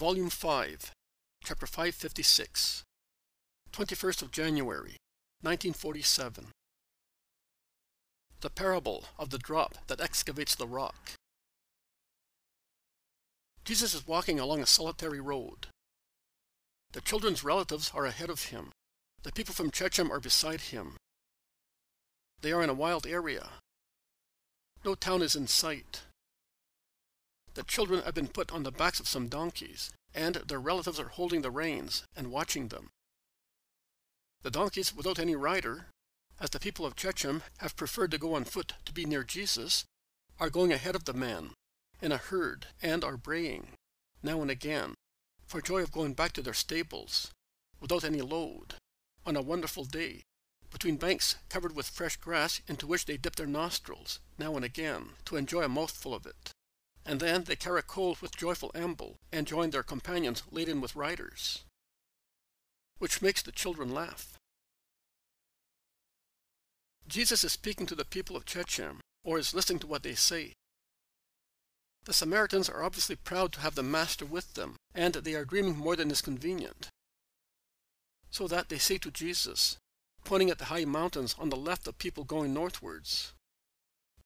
Volume 5, Chapter 556, 21st of January, 1947. The Parable of the Drop that Excavates the Rock. Jesus is walking along a solitary road. The children's relatives are ahead of him. The people from Shechem are beside him. They are in a wild area. No town is in sight. The children have been put on the backs of some donkeys, and their relatives are holding the reins and watching them. The donkeys without any rider, as the people of Shechem have preferred to go on foot to be near Jesus, are going ahead of the man in a herd and are braying, now and again, for joy of going back to their stables, without any load, on a wonderful day, between banks covered with fresh grass into which they dip their nostrils, now and again, to enjoy a mouthful of it and then they caracole with joyful amble, and join their companions laden with riders, which makes the children laugh. Jesus is speaking to the people of Shechem, or is listening to what they say. The Samaritans are obviously proud to have the Master with them, and they are dreaming more than is convenient. So that they say to Jesus, pointing at the high mountains on the left of people going northwards,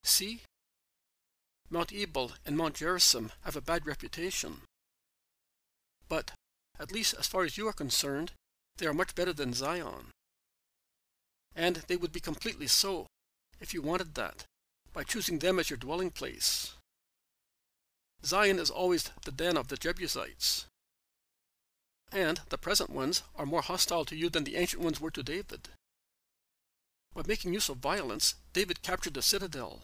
See, Mount Ebal and Mount Gerizim have a bad reputation. But, at least as far as you are concerned, they are much better than Zion. And they would be completely so, if you wanted that, by choosing them as your dwelling place. Zion is always the den of the Jebusites. And the present ones are more hostile to you than the ancient ones were to David. By making use of violence, David captured the citadel.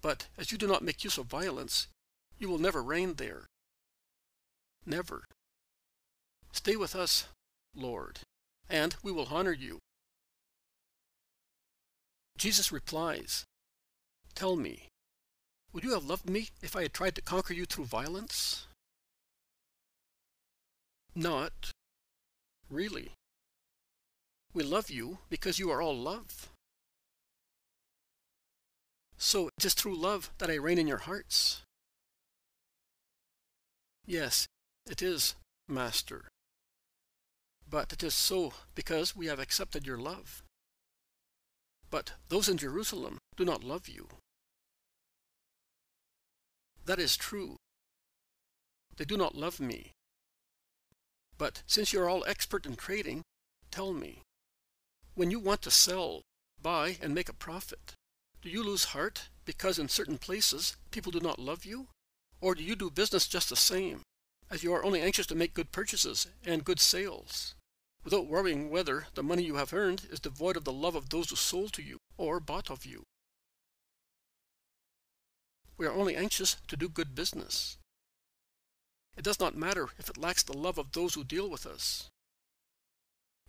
But as you do not make use of violence, you will never reign there. Never. Stay with us, Lord, and we will honor you. Jesus replies, Tell me, would you have loved me if I had tried to conquer you through violence? Not really. We love you because you are all love. So it is through love that I reign in your hearts. Yes, it is, Master. But it is so because we have accepted your love. But those in Jerusalem do not love you. That is true. They do not love me. But since you are all expert in trading, tell me, when you want to sell, buy, and make a profit, do you lose heart because in certain places people do not love you? Or do you do business just the same, as you are only anxious to make good purchases and good sales, without worrying whether the money you have earned is devoid of the love of those who sold to you or bought of you? We are only anxious to do good business. It does not matter if it lacks the love of those who deal with us.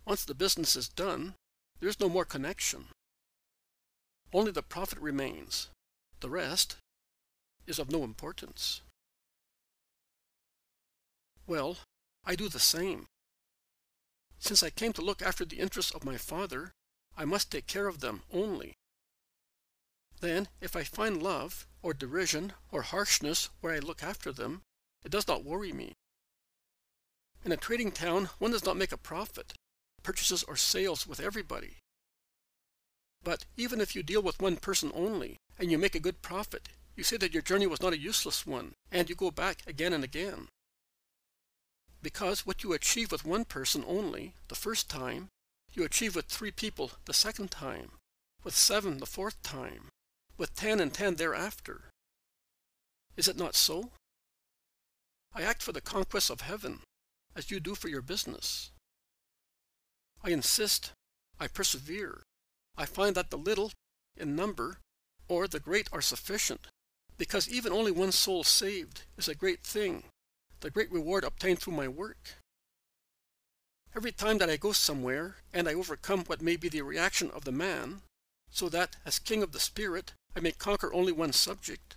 Once the business is done, there is no more connection. Only the profit remains. The rest is of no importance. Well, I do the same. Since I came to look after the interests of my father, I must take care of them only. Then, if I find love, or derision, or harshness where I look after them, it does not worry me. In a trading town, one does not make a profit, purchases or sales with everybody. But even if you deal with one person only, and you make a good profit, you say that your journey was not a useless one, and you go back again and again. Because what you achieve with one person only, the first time, you achieve with three people the second time, with seven the fourth time, with ten and ten thereafter. Is it not so? I act for the conquest of heaven, as you do for your business. I insist, I persevere, I find that the little in number or the great are sufficient, because even only one soul saved is a great thing, the great reward obtained through my work. Every time that I go somewhere and I overcome what may be the reaction of the man, so that as king of the spirit I may conquer only one subject,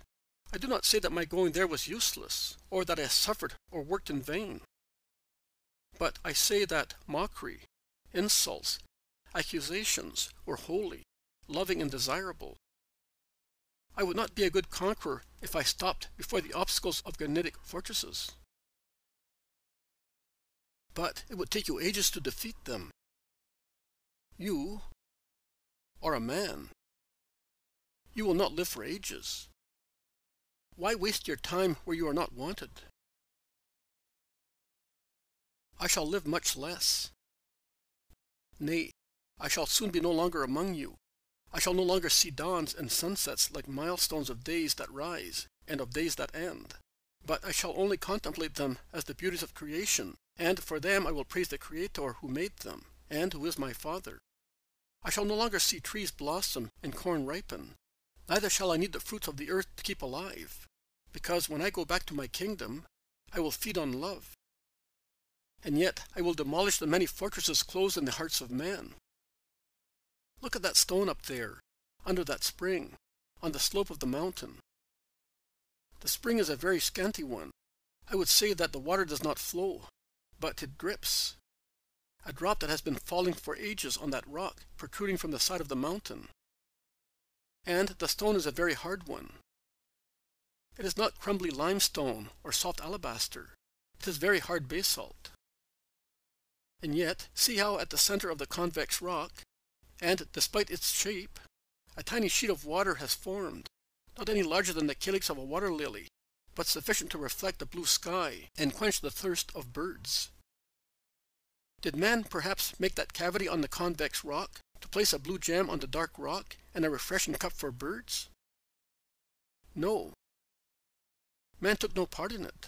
I do not say that my going there was useless, or that I suffered or worked in vain. But I say that mockery, insults, accusations were holy, loving, and desirable. I would not be a good conqueror if I stopped before the obstacles of granitic fortresses. but it would take you ages to defeat them. You are a man. You will not live for ages. Why waste your time where you are not wanted? I shall live much less. Nay, I shall soon be no longer among you. I shall no longer see dawns and sunsets like milestones of days that rise and of days that end, but I shall only contemplate them as the beauties of creation, and for them I will praise the Creator who made them, and who is my Father. I shall no longer see trees blossom and corn ripen, neither shall I need the fruits of the earth to keep alive, because when I go back to my kingdom, I will feed on love. And yet I will demolish the many fortresses closed in the hearts of men. Look at that stone up there, under that spring, on the slope of the mountain. The spring is a very scanty one. I would say that the water does not flow, but it drips. A drop that has been falling for ages on that rock protruding from the side of the mountain. And the stone is a very hard one. It is not crumbly limestone or soft alabaster. It is very hard basalt. And yet, see how at the center of the convex rock, and despite its shape, a tiny sheet of water has formed, not any larger than the calyx of a water lily, but sufficient to reflect the blue sky and quench the thirst of birds. Did man perhaps make that cavity on the convex rock to place a blue gem on the dark rock and a refreshing cup for birds? No. Man took no part in it.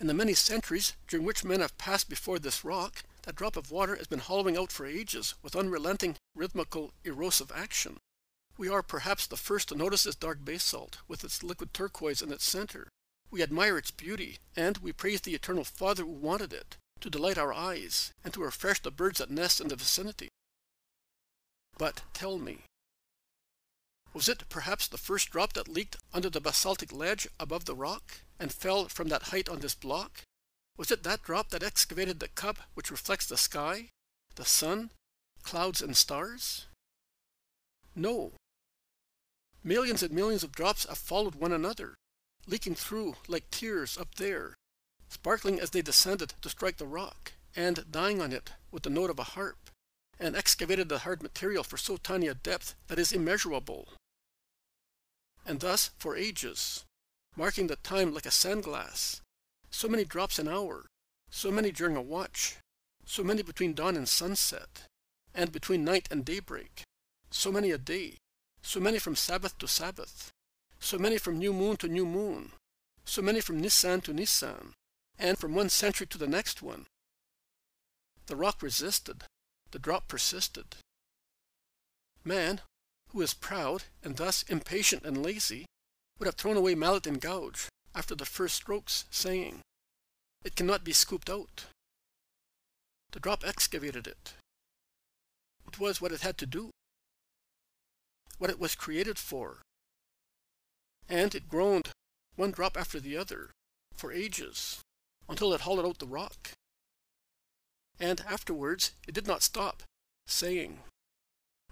In the many centuries during which men have passed before this rock, that drop of water has been hollowing out for ages with unrelenting, rhythmical, erosive action. We are perhaps the first to notice this dark basalt, with its liquid turquoise in its center. We admire its beauty, and we praise the eternal Father who wanted it, to delight our eyes, and to refresh the birds that nest in the vicinity. But tell me, was it perhaps the first drop that leaked under the basaltic ledge above the rock, and fell from that height on this block? Was it that drop that excavated the cup which reflects the sky, the sun, clouds, and stars? No. Millions and millions of drops have followed one another, leaking through like tears up there, sparkling as they descended to strike the rock, and dying on it with the note of a harp, and excavated the hard material for so tiny a depth that is immeasurable. And thus for ages, marking the time like a sandglass, so many drops an hour, so many during a watch, so many between dawn and sunset, and between night and daybreak, so many a day, so many from Sabbath to Sabbath, so many from new moon to new moon, so many from Nisan to Nisan, and from one century to the next one. The rock resisted, the drop persisted. Man, who is proud and thus impatient and lazy, would have thrown away mallet and gouge, after the first strokes, saying, It cannot be scooped out. The drop excavated it. It was what it had to do, what it was created for. And it groaned, one drop after the other, for ages, until it hollowed out the rock. And afterwards it did not stop, saying,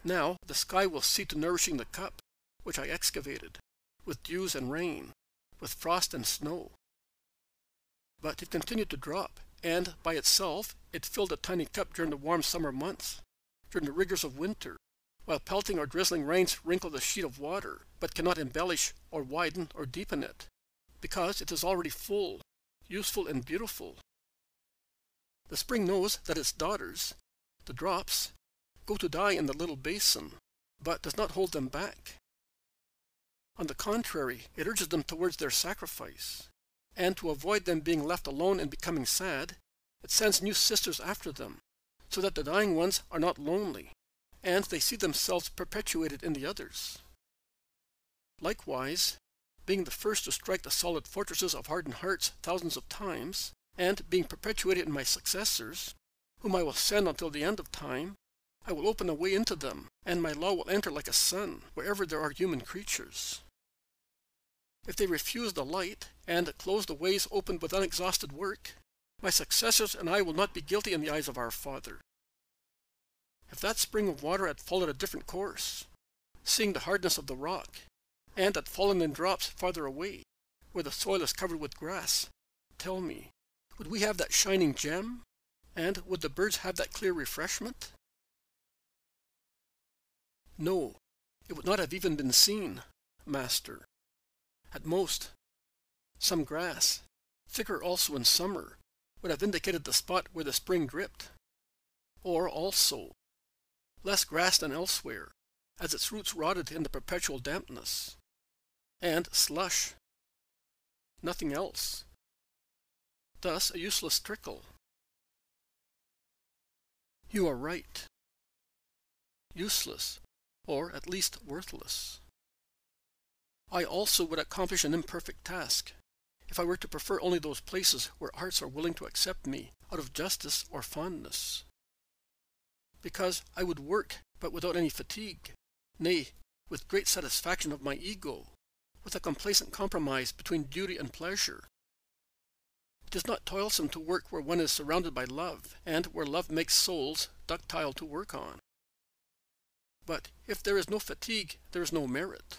Now the sky will see to nourishing the cup, which I excavated, with dews and rain, with frost and snow. But it continued to drop, and by itself it filled a tiny cup during the warm summer months, during the rigors of winter, while pelting or drizzling rains wrinkle the sheet of water, but cannot embellish or widen or deepen it, because it is already full, useful and beautiful. The spring knows that its daughters, the drops, go to die in the little basin, but does not hold them back. On the contrary, it urges them towards their sacrifice. And to avoid them being left alone and becoming sad, it sends new sisters after them, so that the dying ones are not lonely, and they see themselves perpetuated in the others. Likewise, being the first to strike the solid fortresses of hardened hearts thousands of times, and being perpetuated in my successors, whom I will send until the end of time, I will open a way into them, and my law will enter like a sun wherever there are human creatures. If they refuse the light, and close the ways opened with unexhausted work, my successors and I will not be guilty in the eyes of our Father. If that spring of water had followed a different course, seeing the hardness of the rock, and had fallen in drops farther away, where the soil is covered with grass, tell me, Would we have that shining gem? And would the birds have that clear refreshment? No, it would not have even been seen, master. At most, some grass, thicker also in summer, would have indicated the spot where the spring dripped. Or also, less grass than elsewhere, as its roots rotted in the perpetual dampness. And slush. Nothing else. Thus a useless trickle. You are right. Useless, or at least worthless. I also would accomplish an imperfect task, if I were to prefer only those places where hearts are willing to accept me out of justice or fondness. Because I would work, but without any fatigue, nay, with great satisfaction of my ego, with a complacent compromise between duty and pleasure. It is not toilsome to work where one is surrounded by love, and where love makes souls ductile to work on. But if there is no fatigue, there is no merit.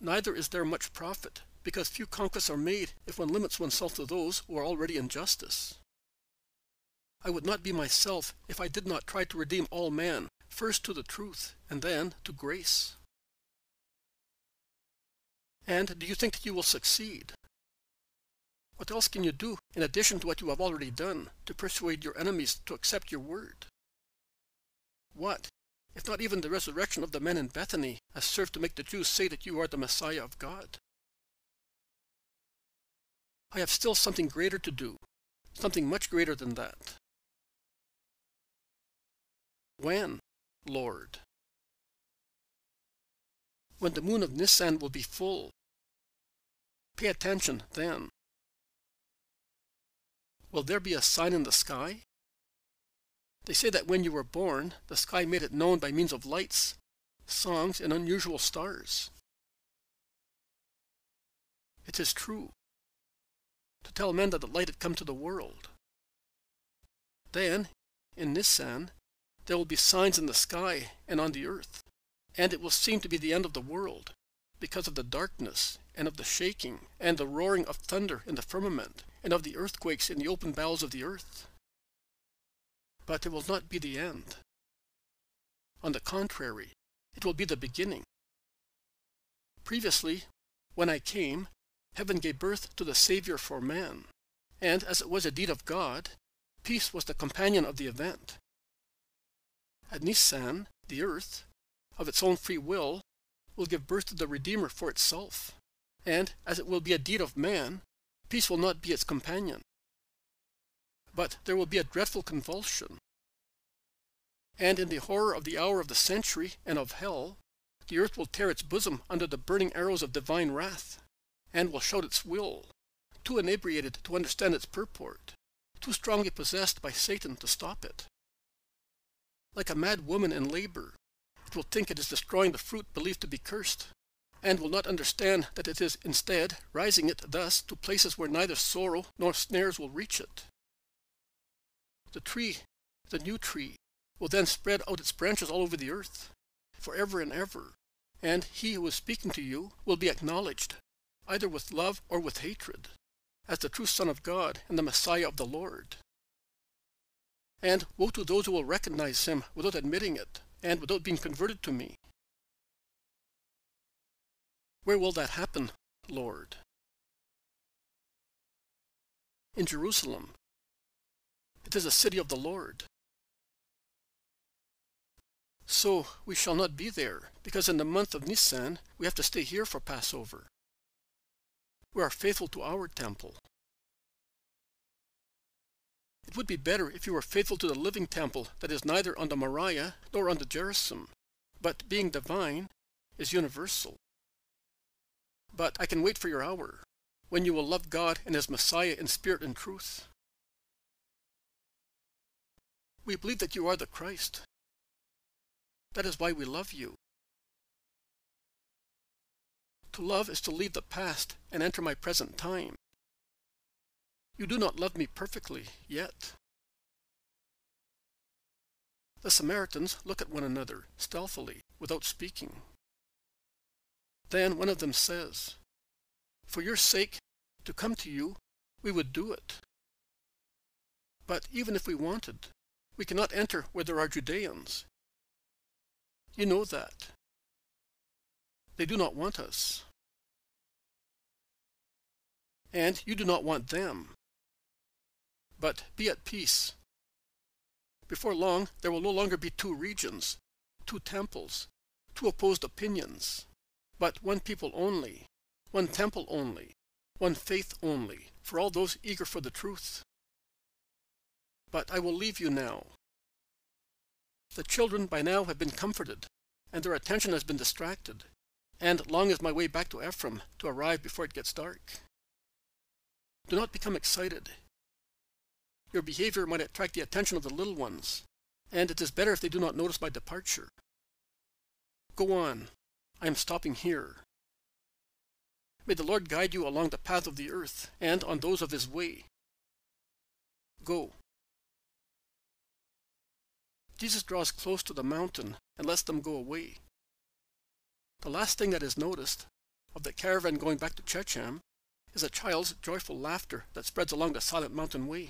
Neither is there much profit, because few conquests are made if one limits oneself to those who are already in justice. I would not be myself if I did not try to redeem all man, first to the truth, and then to grace. And do you think that you will succeed? What else can you do, in addition to what you have already done, to persuade your enemies to accept your word? What, if not even the resurrection of the men in Bethany, has served to make the Jews say that you are the Messiah of God? I have still something greater to do, something much greater than that. When, Lord? When the moon of Nisan will be full. Pay attention then. Will there be a sign in the sky? They say that when you were born, the sky made it known by means of lights, songs, and unusual stars. It is true to tell men that the light had come to the world. Then, in Nisan, there will be signs in the sky and on the earth, and it will seem to be the end of the world, because of the darkness, and of the shaking, and the roaring of thunder in the firmament, and of the earthquakes in the open bowels of the earth. But it will not be the end. On the contrary, it will be the beginning. Previously, when I came, heaven gave birth to the Savior for man, and as it was a deed of God, peace was the companion of the event. At Nisan, the earth, of its own free will, will give birth to the Redeemer for itself, and as it will be a deed of man, peace will not be its companion. But there will be a dreadful convulsion, and in the horror of the hour of the century and of hell, the earth will tear its bosom under the burning arrows of divine wrath and will shout its will, too inebriated to understand its purport, too strongly possessed by Satan to stop it. Like a mad woman in labor, it will think it is destroying the fruit believed to be cursed, and will not understand that it is instead rising it thus to places where neither sorrow nor snares will reach it. The tree, the new tree, will then spread out its branches all over the earth, for ever and ever, and he who is speaking to you will be acknowledged either with love or with hatred, as the true Son of God and the Messiah of the Lord. And woe to those who will recognize him without admitting it, and without being converted to me. Where will that happen, Lord? In Jerusalem. It is a city of the Lord. So we shall not be there, because in the month of Nisan we have to stay here for Passover. We are faithful to our temple. It would be better if you were faithful to the living temple that is neither on the Moriah nor on the Gerizim, but being divine, is universal. But I can wait for your hour, when you will love God and His Messiah in spirit and truth. We believe that you are the Christ. That is why we love you. To love is to leave the past and enter my present time. You do not love me perfectly yet. The Samaritans look at one another stealthily, without speaking. Then one of them says, For your sake, to come to you, we would do it. But even if we wanted, we cannot enter where there are Judeans. You know that. They do not want us. And you do not want them. But be at peace. Before long, there will no longer be two regions, two temples, two opposed opinions, but one people only, one temple only, one faith only, for all those eager for the truth. But I will leave you now. The children by now have been comforted, and their attention has been distracted, and long is my way back to Ephraim to arrive before it gets dark. Do not become excited. Your behavior might attract the attention of the little ones, and it is better if they do not notice my departure. Go on. I am stopping here. May the Lord guide you along the path of the earth and on those of his way. Go. Jesus draws close to the mountain and lets them go away. The last thing that is noticed of the caravan going back to Shechem is a child's joyful laughter that spreads along the silent mountain way.